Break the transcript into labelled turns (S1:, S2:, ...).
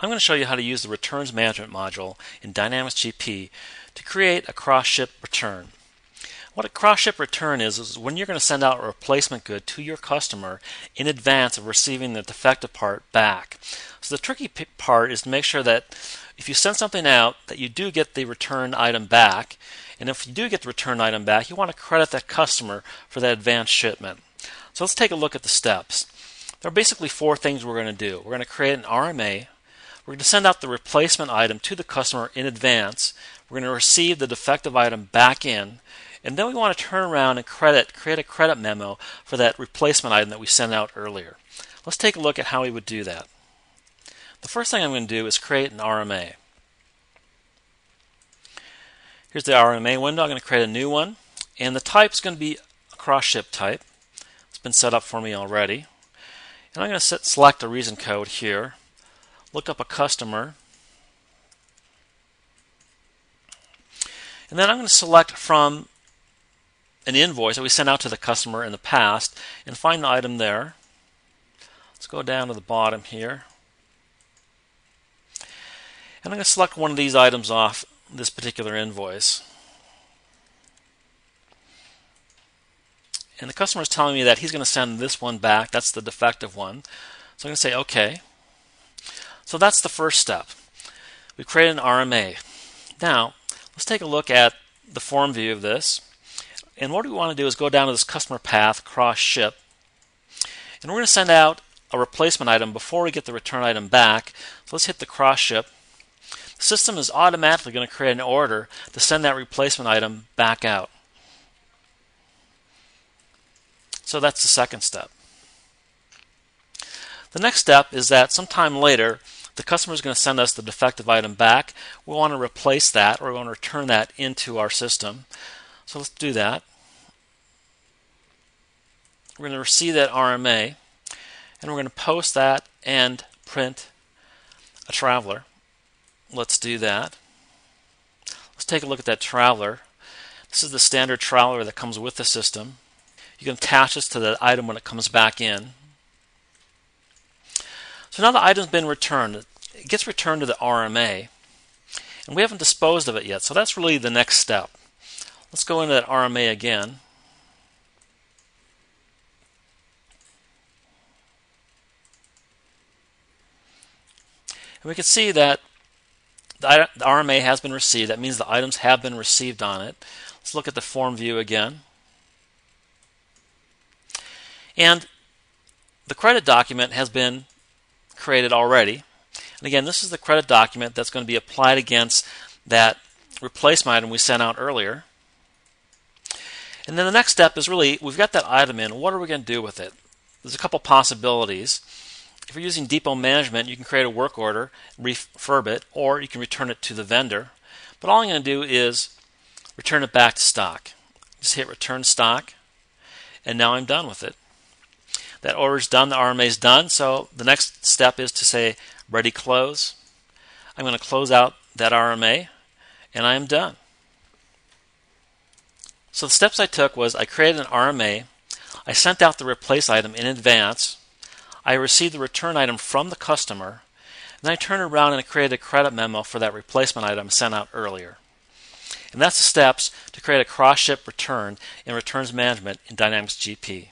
S1: I'm going to show you how to use the Returns Management module in Dynamics GP to create a cross-ship return. What a cross-ship return is, is when you're going to send out a replacement good to your customer in advance of receiving the defective part back. So the tricky part is to make sure that if you send something out that you do get the return item back, and if you do get the return item back, you want to credit that customer for that advanced shipment. So let's take a look at the steps. There are basically four things we're going to do. We're going to create an RMA, we're going to send out the replacement item to the customer in advance. We're going to receive the defective item back in. And then we want to turn around and credit, create a credit memo for that replacement item that we sent out earlier. Let's take a look at how we would do that. The first thing I'm going to do is create an RMA. Here's the RMA window. I'm going to create a new one. And the type is going to be a cross-ship type. It's been set up for me already. And I'm going to set, select a reason code here look up a customer. And then I'm going to select from an invoice that we sent out to the customer in the past and find the item there. Let's go down to the bottom here. And I'm going to select one of these items off this particular invoice. And the customer is telling me that he's going to send this one back. That's the defective one. So I'm going to say OK. So that's the first step. We create an RMA. Now, let's take a look at the form view of this. And what we want to do is go down to this customer path, cross ship. And we're going to send out a replacement item before we get the return item back. So let's hit the cross ship. The system is automatically going to create an order to send that replacement item back out. So that's the second step. The next step is that sometime later, the customer is going to send us the defective item back. We want to replace that or we want to return that into our system. So let's do that. We're going to receive that RMA and we're going to post that and print a traveler. Let's do that. Let's take a look at that traveler. This is the standard traveler that comes with the system. You can attach this to the item when it comes back in. So now the item's been returned. It gets returned to the RMA, and we haven't disposed of it yet. So that's really the next step. Let's go into that RMA again. And we can see that the RMA has been received. That means the items have been received on it. Let's look at the form view again. And the credit document has been created already. And again, this is the credit document that's going to be applied against that replacement item we sent out earlier. And then the next step is really, we've got that item in, what are we going to do with it? There's a couple possibilities. If you're using depot management, you can create a work order, refurb it, or you can return it to the vendor. But all I'm going to do is return it back to stock. Just hit return stock, and now I'm done with it. That order is done, the RMA is done. So the next step is to say ready close. I'm going to close out that RMA and I am done. So the steps I took was I created an RMA, I sent out the replace item in advance, I received the return item from the customer, and then I turned around and I created a credit memo for that replacement item sent out earlier. And that's the steps to create a cross-ship return in returns management in Dynamics GP.